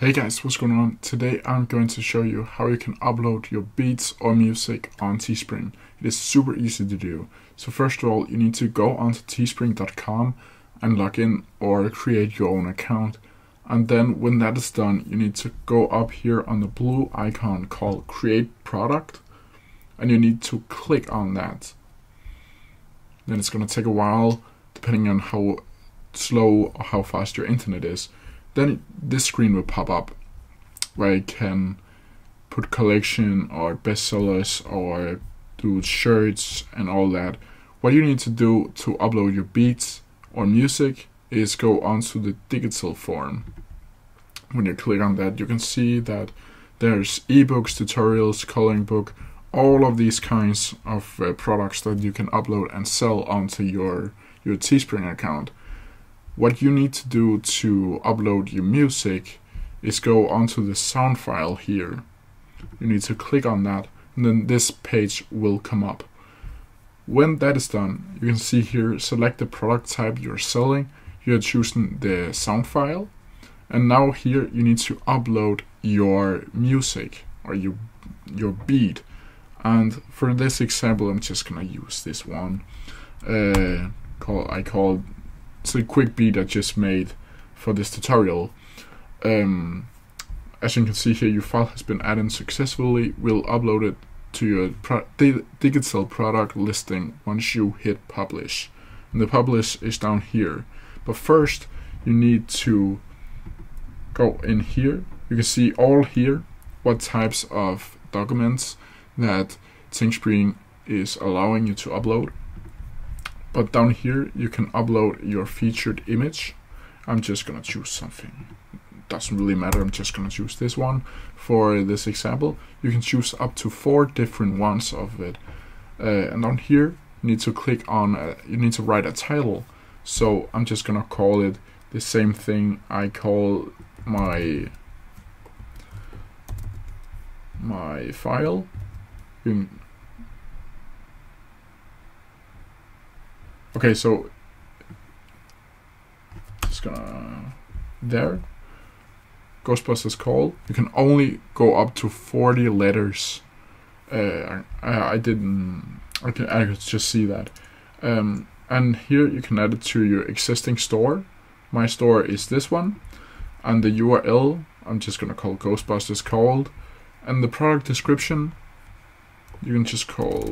Hey guys, what's going on? Today I'm going to show you how you can upload your beats or music on Teespring. It is super easy to do. So first of all, you need to go onto teespring.com and log in or create your own account. And then when that is done, you need to go up here on the blue icon called create product and you need to click on that. Then it's going to take a while depending on how slow or how fast your internet is then this screen will pop up where you can put collection or bestsellers or do shirts and all that. What you need to do to upload your beats or music is go onto the digital form. When you click on that, you can see that there's ebooks, tutorials, coloring book, all of these kinds of uh, products that you can upload and sell onto your your Teespring account. What you need to do to upload your music is go onto the sound file here. You need to click on that and then this page will come up. When that is done, you can see here, select the product type you're selling. You're choosing the sound file. And now here you need to upload your music or your, your beat. And for this example, I'm just gonna use this one. Uh, call I call it's a quick beat I just made for this tutorial. Um, as you can see here, your file has been added successfully. We'll upload it to your pro digital product listing once you hit publish. And the publish is down here. But first, you need to go in here. You can see all here what types of documents that Teespring is allowing you to upload. But down here, you can upload your featured image. I'm just gonna choose something. Doesn't really matter, I'm just gonna choose this one for this example. You can choose up to four different ones of it. Uh, and down here, you need to click on, uh, you need to write a title. So I'm just gonna call it the same thing I call my my file. You Okay, so just gonna there. Ghostbusters call. You can only go up to forty letters. Uh, I, I didn't. I can I could just see that. Um, and here you can add it to your existing store. My store is this one, and the URL I'm just gonna call Ghostbusters called, and the product description you can just call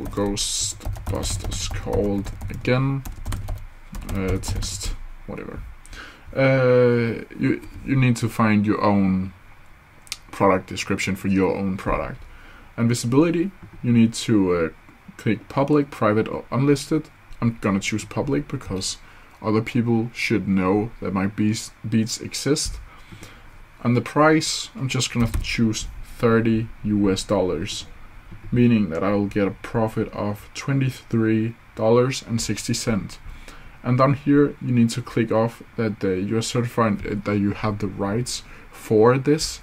Ghostbusters called again. Uh, test whatever. Uh, you you need to find your own product description for your own product. And visibility you need to uh, click public private or unlisted. I'm gonna choose public because other people should know that my beats, beats exist. And the price I'm just gonna choose 30 US dollars meaning that I will get a profit of $23.60. And down here, you need to click off that uh, you're certified that you have the rights for this.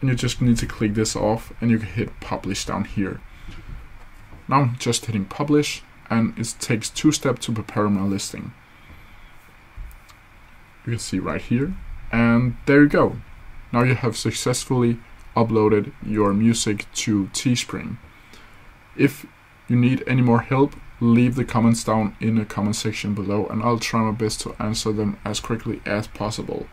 And you just need to click this off and you can hit publish down here. Now I'm just hitting publish and it takes two steps to prepare my listing. You can see right here. And there you go. Now you have successfully uploaded your music to Teespring. If you need any more help, leave the comments down in the comment section below and I'll try my best to answer them as quickly as possible.